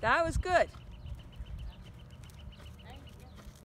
That was good.